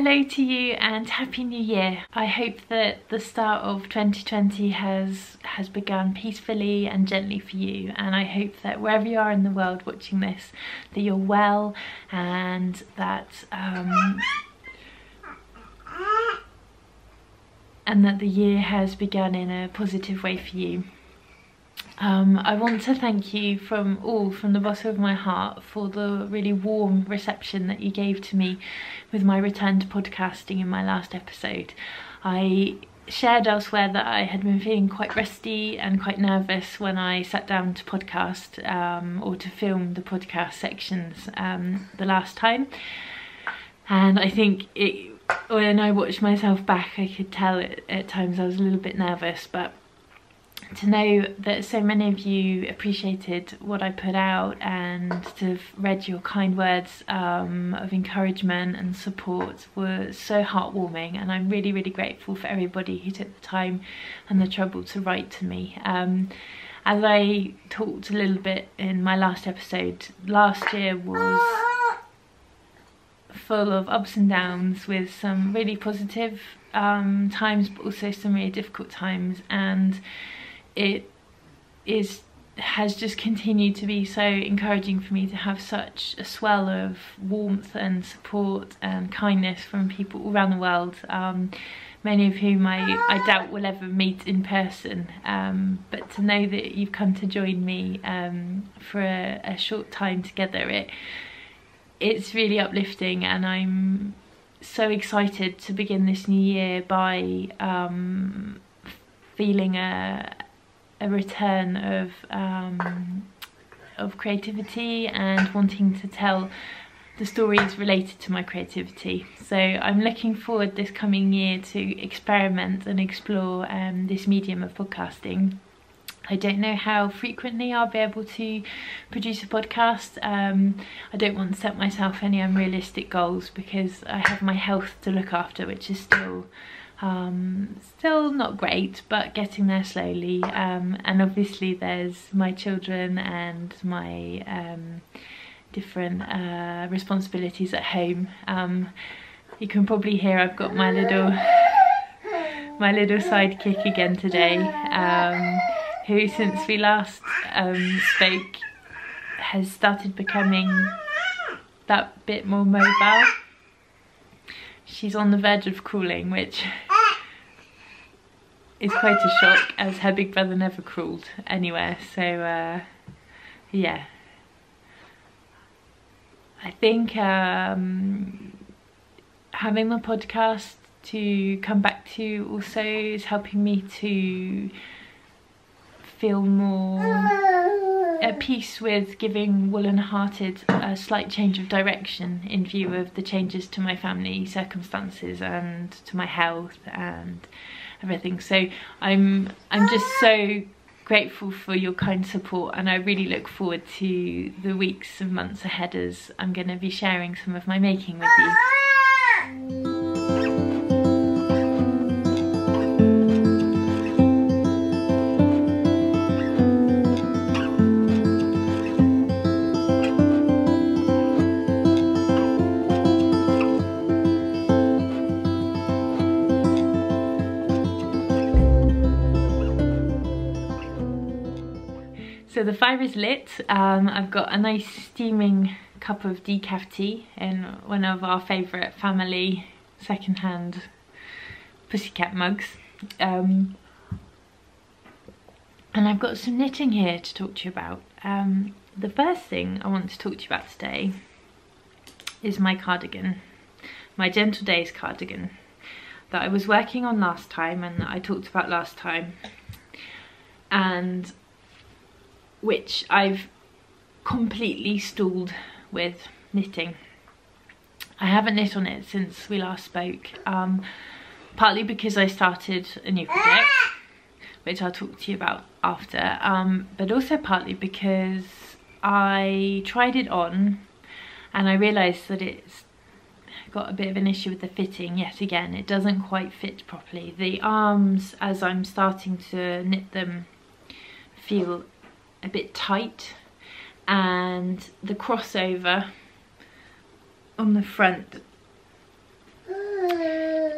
Hello to you and Happy New Year. I hope that the start of 2020 has has begun peacefully and gently for you and I hope that wherever you are in the world watching this that you're well and that um, and that the year has begun in a positive way for you. Um, I want to thank you from all, from the bottom of my heart, for the really warm reception that you gave to me with my return to podcasting in my last episode. I shared elsewhere that I had been feeling quite rusty and quite nervous when I sat down to podcast um, or to film the podcast sections um, the last time. And I think it, when I watched myself back, I could tell it, at times I was a little bit nervous, but to know that so many of you appreciated what I put out and to have read your kind words um, of encouragement and support was so heartwarming and I'm really really grateful for everybody who took the time and the trouble to write to me. Um, as I talked a little bit in my last episode, last year was full of ups and downs with some really positive um, times but also some really difficult times and it is has just continued to be so encouraging for me to have such a swell of warmth and support and kindness from people all around the world um, many of whom I, I doubt will ever meet in person. Um, but to know that you've come to join me um, for a, a, short time together it it's really uplifting and I'm so excited to begin this new year by um, feeling a a return of um, of creativity and wanting to tell the stories related to my creativity. So I'm looking forward this coming year to experiment and explore um, this medium of podcasting. I don't know how frequently I'll be able to produce a podcast. Um, I don't want to set myself any unrealistic goals because I have my health to look after, which is still um, still not great, but getting there slowly. Um, and obviously there's my children and my um, different uh, responsibilities at home. Um, you can probably hear I've got my little my little sidekick again today, um, who since we last um, spoke has started becoming that bit more mobile she's on the verge of crawling, which is quite a shock as her big brother never crawled anywhere. So uh, yeah, I think um, having the podcast to come back to also is helping me to feel more at peace with giving Woollen Hearted a slight change of direction in view of the changes to my family circumstances and to my health and everything. So I'm I'm just so grateful for your kind support and I really look forward to the weeks and months ahead as I'm going to be sharing some of my making with you. The fire is lit. Um, I've got a nice steaming cup of decaf tea in one of our favourite family second-hand pussycat mugs. Um, and I've got some knitting here to talk to you about. Um, the first thing I want to talk to you about today is my cardigan, my Gentle Days cardigan that I was working on last time and I talked about last time. And which I've completely stalled with knitting. I haven't knit on it since we last spoke, um, partly because I started a new project, which I'll talk to you about after, um, but also partly because I tried it on and I realised that it's got a bit of an issue with the fitting yet again. It doesn't quite fit properly. The arms, as I'm starting to knit them, feel a bit tight and the crossover on the front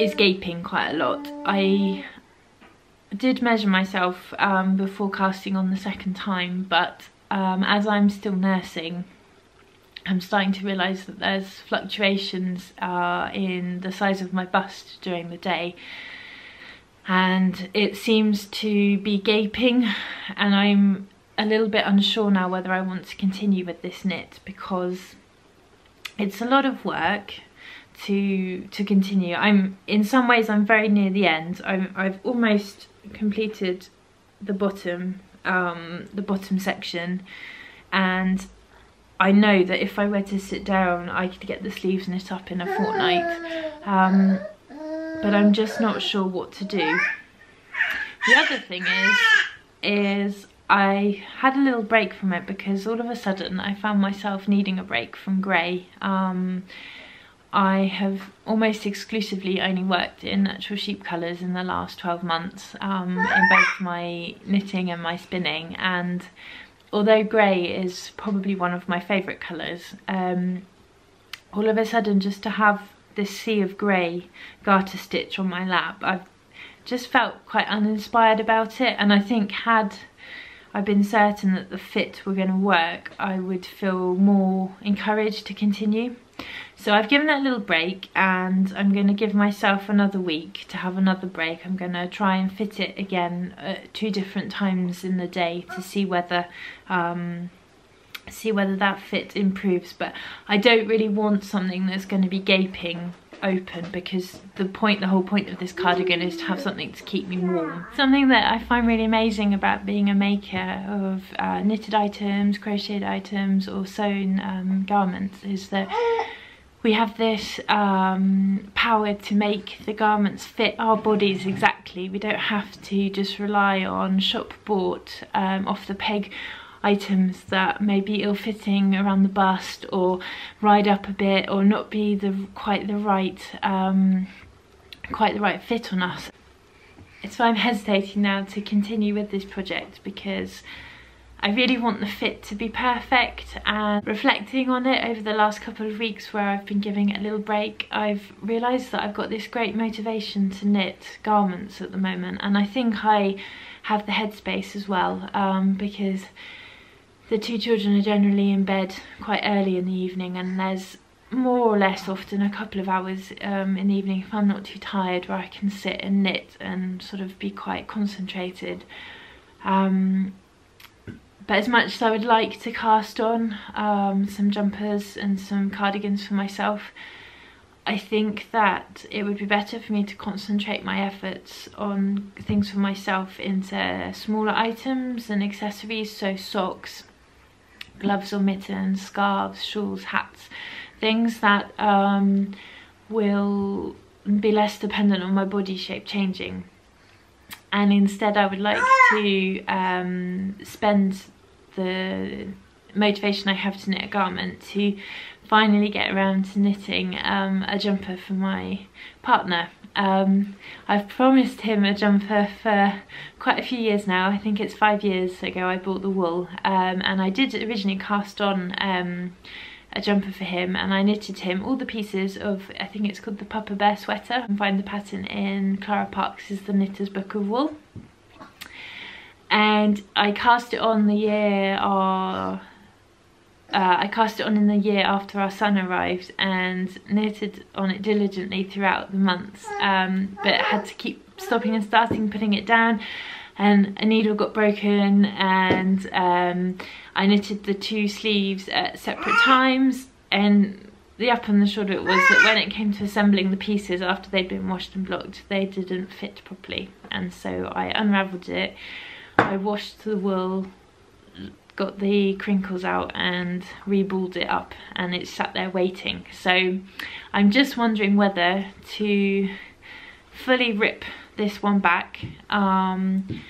is gaping quite a lot. I did measure myself um, before casting on the second time, but um, as I'm still nursing, I'm starting to realise that there's fluctuations uh, in the size of my bust during the day and it seems to be gaping and I'm a little bit unsure now whether I want to continue with this knit because it's a lot of work to to continue. I'm in some ways I'm very near the end. i have almost completed the bottom um, the bottom section and I know that if I were to sit down I could get the sleeves knit up in a fortnight um, but I'm just not sure what to do. The other thing is, is I had a little break from it because all of a sudden I found myself needing a break from grey. Um, I have almost exclusively only worked in natural sheep colours in the last 12 months um, in both my knitting and my spinning and although grey is probably one of my favourite colours um, all of a sudden just to have this sea of grey garter stitch on my lap I've just felt quite uninspired about it and I think had I've been certain that the fit were going to work I would feel more encouraged to continue so I've given that a little break and I'm going to give myself another week to have another break. I'm going to try and fit it again at two different times in the day to see whether um, see whether that fit improves but I don't really want something that's going to be gaping open because the point the whole point of this cardigan is to have something to keep me warm something that i find really amazing about being a maker of uh, knitted items crocheted items or sewn um, garments is that we have this um, power to make the garments fit our bodies exactly. We don't have to just rely on shop bought um, off the peg items that may be ill-fitting around the bust or ride up a bit or not be the quite the right um, quite the right fit on us. It's why I'm hesitating now to continue with this project because I really want the fit to be perfect and reflecting on it over the last couple of weeks where I've been giving it a little break I've realised that I've got this great motivation to knit garments at the moment and I think I have the headspace as well um, because the two children are generally in bed quite early in the evening and there's more or less often a couple of hours um, in the evening if I'm not too tired where I can sit and knit and sort of be quite concentrated. Um, but as much as I would like to cast on um, some jumpers and some cardigans for myself, I think that it would be better for me to concentrate my efforts on things for myself into smaller items and accessories, so socks, gloves or mittens, scarves, shawls, hats, things that um, will be less dependent on my body shape changing. And instead I would like to um, spend the motivation I have to knit a garment to finally get around to knitting um, a jumper for my partner um, I've promised him a jumper for quite a few years now. I think it's five years ago I bought the wool um, and I did originally cast on um, a jumper for him and I knitted him all the pieces of, I think it's called the Papa Bear sweater. You can find the pattern in Clara Parkes' The Knitter's Book of Wool. And I cast it on the year uh, I cast it on in the year after our son arrived and knitted on it diligently throughout the months um, but had to keep stopping and starting putting it down and a needle got broken and um, I knitted the two sleeves at separate times and the up and the short of it was that when it came to assembling the pieces after they'd been washed and blocked they didn't fit properly and so I unravelled it. I washed the wool got the crinkles out and reballed it up and it's sat there waiting. So I'm just wondering whether to fully rip this one back, um,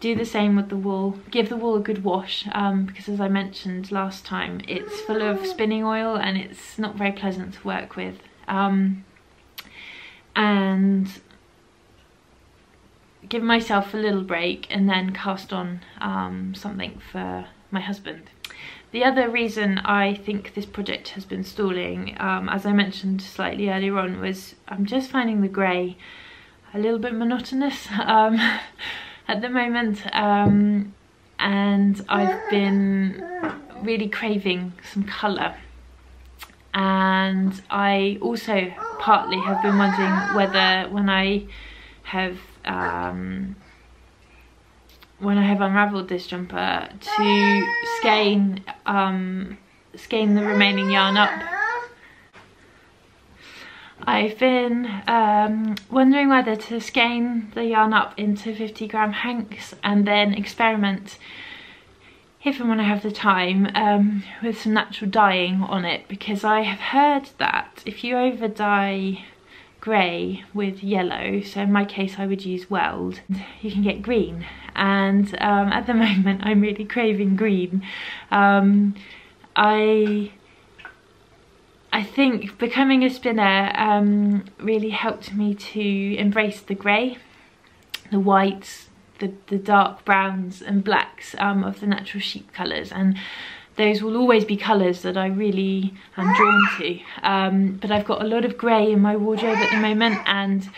do the same with the wool, give the wool a good wash um, because as I mentioned last time it's full of spinning oil and it's not very pleasant to work with. Um, and give myself a little break and then cast on um, something for my husband. the other reason I think this project has been stalling, um, as I mentioned slightly earlier on, was I'm just finding the grey a little bit monotonous um, at the moment. Um, and I've been really craving some colour and I also partly have been wondering whether when I have um, when I have unravelled this jumper to skein um, skein the remaining yarn up. I've been um, wondering whether to skein the yarn up into 50 gram hanks and then experiment if and when I have the time, um, with some natural dyeing on it because I have heard that if you over dye grey with yellow, so in my case I would use weld, you can get green. And um, at the moment I'm really craving green. Um, I I think becoming a spinner um, really helped me to embrace the grey, the whites, the, the dark browns and blacks um, of the natural sheep colours. And those will always be colours that I really am drawn to. Um, but I've got a lot of grey in my wardrobe at the moment and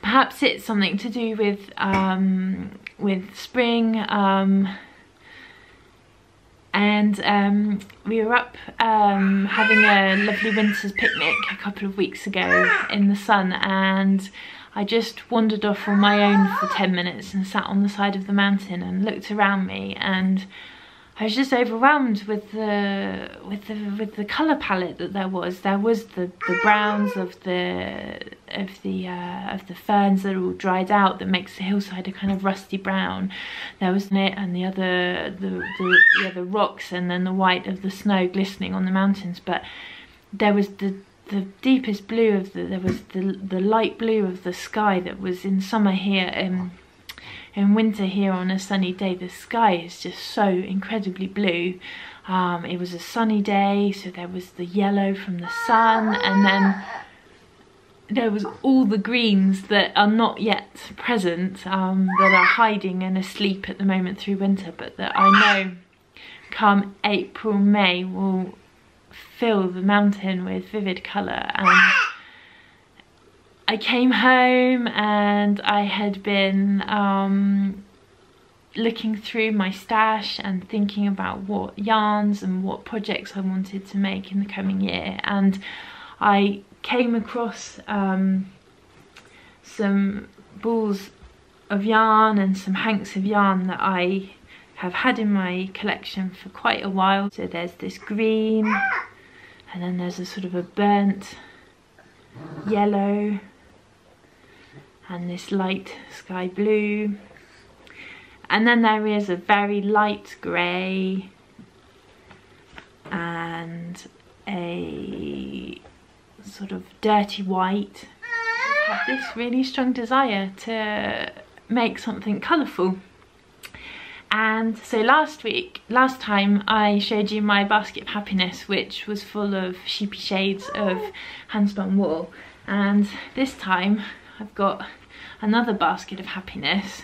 perhaps it's something to do with um, with spring um, and um, we were up um, having a lovely winter's picnic a couple of weeks ago in the sun and I just wandered off on my own for 10 minutes and sat on the side of the mountain and looked around me and I was just overwhelmed with the with the with the color palette that there was. There was the the browns of the of the uh, of the ferns that are all dried out that makes the hillside a kind of rusty brown. There was it and the other the, the rocks and then the white of the snow glistening on the mountains. But there was the the deepest blue of the there was the the light blue of the sky that was in summer here in in winter here on a sunny day the sky is just so incredibly blue. Um, it was a sunny day so there was the yellow from the sun and then there was all the greens that are not yet present um, that are hiding and asleep at the moment through winter but that I know come April May will fill the mountain with vivid colour and I came home and I had been um, looking through my stash and thinking about what yarns and what projects I wanted to make in the coming year and I came across um, some balls of yarn and some hanks of yarn that I have had in my collection for quite a while. So there's this green, and then there's a sort of a burnt yellow and this light sky blue. And then there is a very light grey and a sort of dirty white. I have this really strong desire to make something colourful. And so last week, last time I showed you my basket of happiness which was full of sheepy shades of handspun wool. And this time I've got another basket of happiness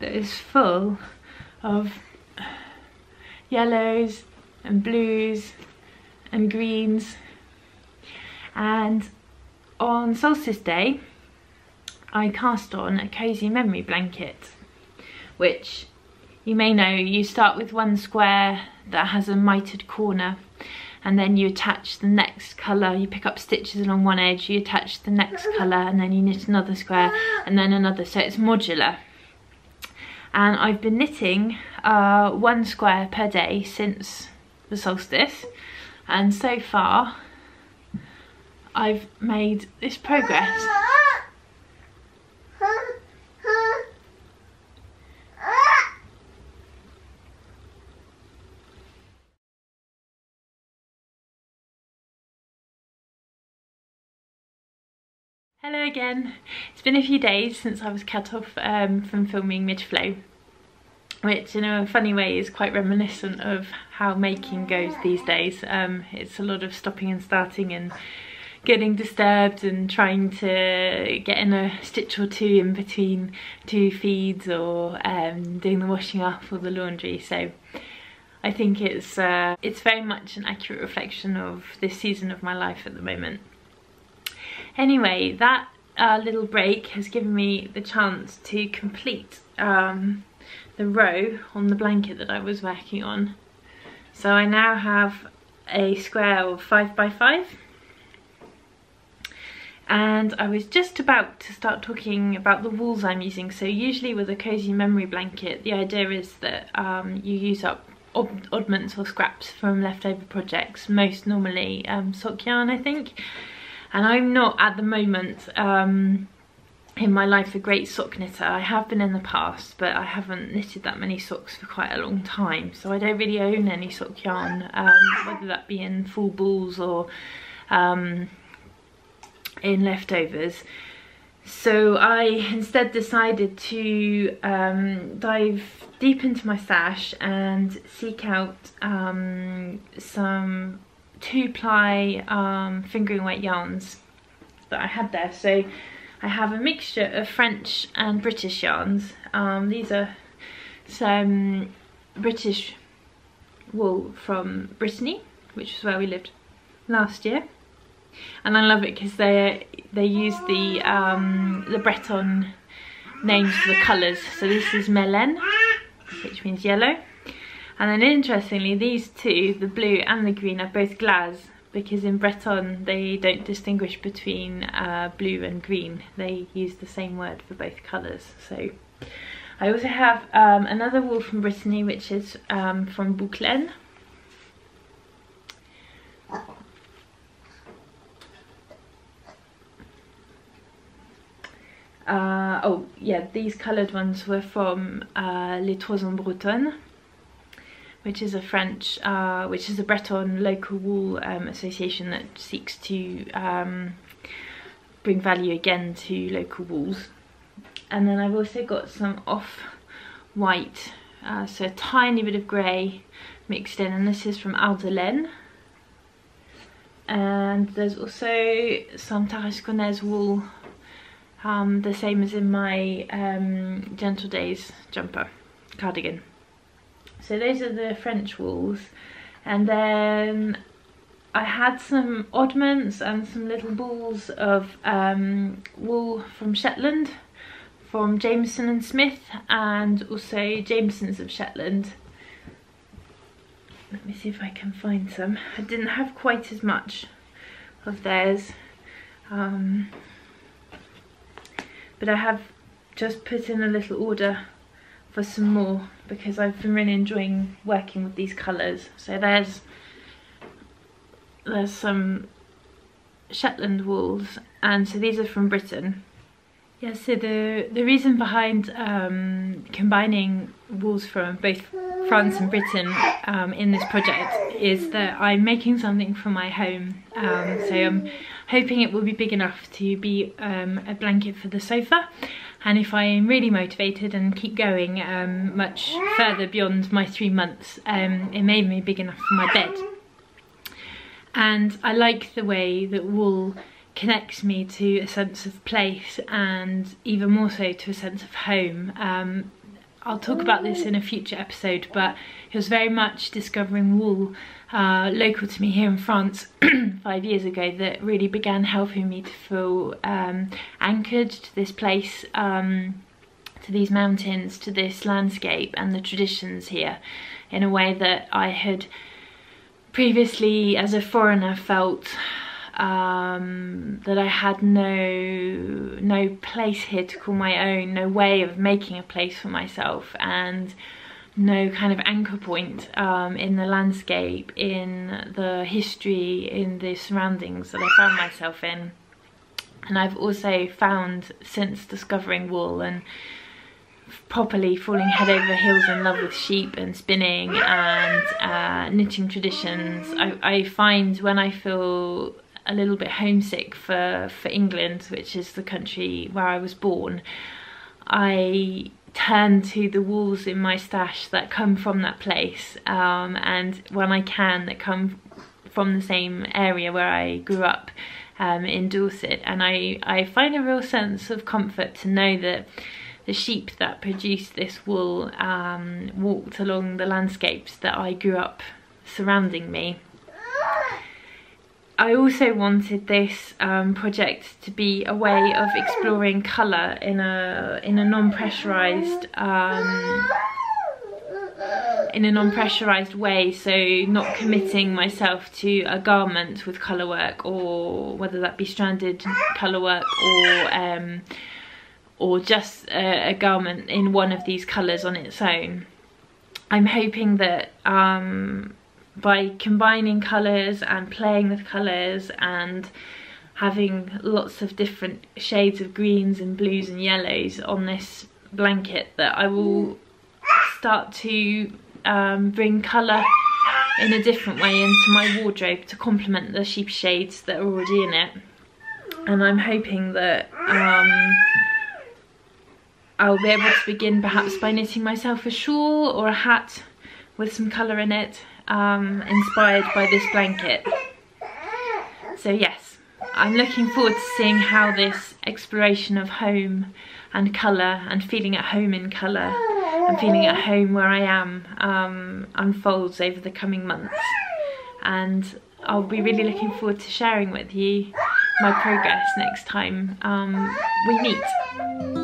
that is full of yellows and blues and greens. And on solstice day I cast on a cosy memory blanket which you may know you start with one square that has a mitered corner and then you attach the next colour, you pick up stitches along one edge, you attach the next colour and then you knit another square and then another, so it's modular. And I've been knitting uh, one square per day since the solstice and so far I've made this progress. Hello again. It's been a few days since I was cut off um, from filming mid-flow which in a funny way is quite reminiscent of how making goes these days. Um, it's a lot of stopping and starting and getting disturbed and trying to get in a stitch or two in between two feeds or um, doing the washing up or the laundry. So I think it's uh, it's very much an accurate reflection of this season of my life at the moment. Anyway, that uh, little break has given me the chance to complete um, the row on the blanket that I was working on. So I now have a square of 5 by 5 and I was just about to start talking about the wools I'm using. So usually with a cozy memory blanket, the idea is that um, you use up oddments or scraps from leftover projects, most normally um, sock yarn I think. And I'm not at the moment um, in my life a great sock knitter. I have been in the past, but I haven't knitted that many socks for quite a long time. So I don't really own any sock yarn, um, whether that be in full balls or um, in leftovers. So I instead decided to um, dive deep into my stash and seek out um, some two-ply um, fingering weight yarns that I had there. So I have a mixture of French and British yarns. Um, these are some British wool from Brittany, which is where we lived last year and I love it because they they use the um, the Breton names for the colours. So this is Mélène, which means yellow. And then interestingly, these two, the blue and the green, are both glas because in Breton they don't distinguish between uh, blue and green. They use the same word for both colours. So I also have um, another wool from Brittany, which is um, from Bouclaine Uh, oh yeah, these coloured ones were from uh, Les Toisons Bretonnes, which is a French, uh, which is a Breton local wool um, association that seeks to um, bring value again to local wools. And then I've also got some off-white, uh, so a tiny bit of grey mixed in, and this is from Ardelaine. And there's also some Tarasconnaise wool um, the same as in my um, Gentle Days jumper cardigan. So those are the French wools and then I had some oddments and some little balls of um, wool from Shetland from Jamieson and Smith and also Jamieson's of Shetland. Let me see if I can find some. I didn't have quite as much of theirs. Um, but I have just put in a little order for some more because I've been really enjoying working with these colours. So there's there's some Shetland wools and so these are from Britain. Yeah, so the, the reason behind um, combining wools from both France and Britain um, in this project is that I'm making something for my home. Um, so I'm hoping it will be big enough to be um, a blanket for the sofa and if I am really motivated and keep going um, much further beyond my three months um, it may be big enough for my bed. And I like the way that wool connects me to a sense of place and even more so to a sense of home. Um, I'll talk about this in a future episode, but it was very much discovering wool uh, local to me here in France five years ago that really began helping me to feel um, anchored to this place, um, to these mountains, to this landscape and the traditions here in a way that I had previously as a foreigner felt um, that I had no no place here to call my own, no way of making a place for myself. And no kind of anchor point um, in the landscape, in the history, in the surroundings that I found myself in. And I've also found since discovering wool and properly falling head over heels in love with sheep and spinning and uh, knitting traditions, I, I find when I feel a little bit homesick for, for England, which is the country where I was born, I turn to the wools in my stash that come from that place um, and when I can that come from the same area where I grew up um, in Dorset and I, I find a real sense of comfort to know that the sheep that produced this wool um, walked along the landscapes that I grew up surrounding me. I also wanted this um, project to be a way of exploring colour in a in a non-pressurised um, in a non-pressurized way so not committing myself to a garment with colour work or whether that be stranded colour work or um, or just a, a, garment in one of these colours on its own. I'm hoping that um, by combining colours and playing with colours and having lots of different shades of greens and blues and yellows on this blanket that I will start to um, bring colour in a different way into my wardrobe to complement the sheep shades that are already in it. And I'm hoping that um, I'll be able to begin perhaps by knitting myself a shawl or a hat with some colour in it, um, inspired by this blanket. So yes, I'm looking forward to seeing how this exploration of home and colour and feeling at home in colour and feeling at home where I am um, unfolds over the coming months. And I'll be really looking forward to sharing with you my progress next time um, we meet.